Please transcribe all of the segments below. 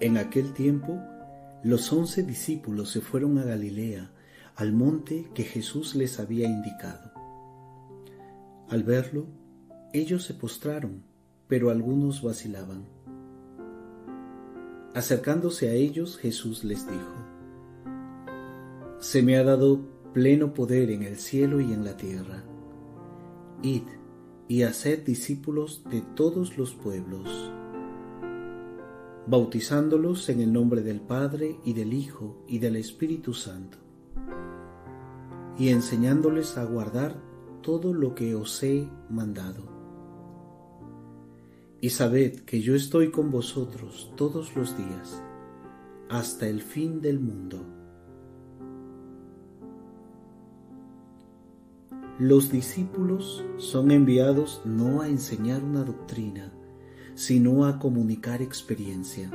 En aquel tiempo, los once discípulos se fueron a Galilea, al monte que Jesús les había indicado. Al verlo, ellos se postraron, pero algunos vacilaban. Acercándose a ellos, Jesús les dijo, Se me ha dado pleno poder en el cielo y en la tierra. Id y haced discípulos de todos los pueblos, bautizándolos en el nombre del Padre y del Hijo y del Espíritu Santo, y enseñándoles a guardar todo lo que os he mandado. Y sabed que yo estoy con vosotros todos los días, hasta el fin del mundo. Los discípulos son enviados no a enseñar una doctrina, sino a comunicar experiencia.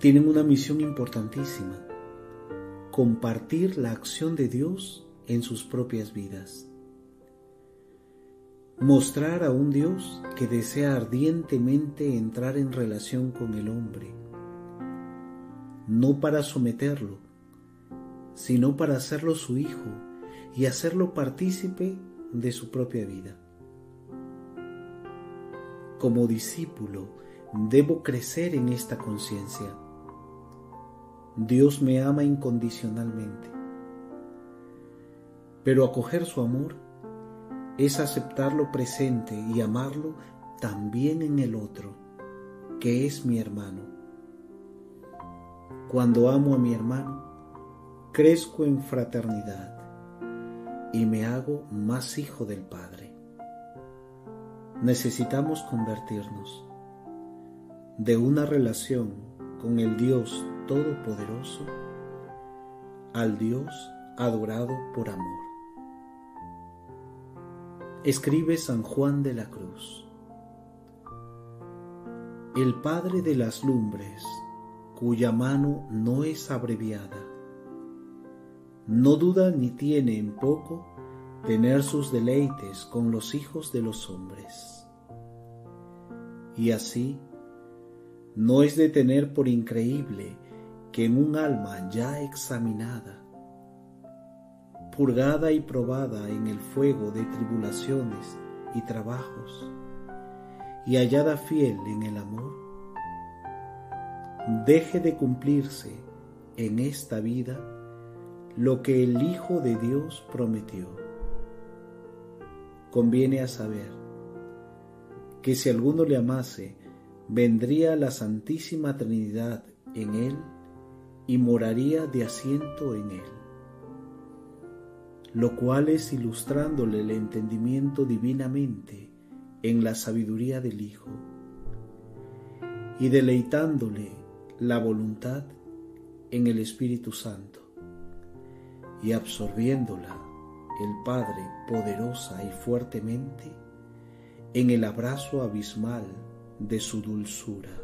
Tienen una misión importantísima, compartir la acción de Dios en sus propias vidas. Mostrar a un Dios que desea ardientemente entrar en relación con el hombre, no para someterlo, sino para hacerlo su hijo y hacerlo partícipe de su propia vida. Como discípulo, debo crecer en esta conciencia. Dios me ama incondicionalmente, pero acoger su amor es aceptarlo presente y amarlo también en el otro, que es mi hermano. Cuando amo a mi hermano, crezco en fraternidad y me hago más hijo del Padre. Necesitamos convertirnos de una relación con el Dios Todopoderoso al Dios adorado por amor. Escribe San Juan de la Cruz. El Padre de las lumbres, cuya mano no es abreviada, no duda ni tiene en poco tener sus deleites con los hijos de los hombres. Y así, no es de tener por increíble que en un alma ya examinada, purgada y probada en el fuego de tribulaciones y trabajos, y hallada fiel en el amor, deje de cumplirse en esta vida lo que el Hijo de Dios prometió. Conviene a saber que si alguno le amase, vendría la Santísima Trinidad en él y moraría de asiento en él, lo cual es ilustrándole el entendimiento divinamente en la sabiduría del Hijo y deleitándole la voluntad en el Espíritu Santo y absorbiéndola el Padre poderosa y fuertemente en el abrazo abismal de su dulzura.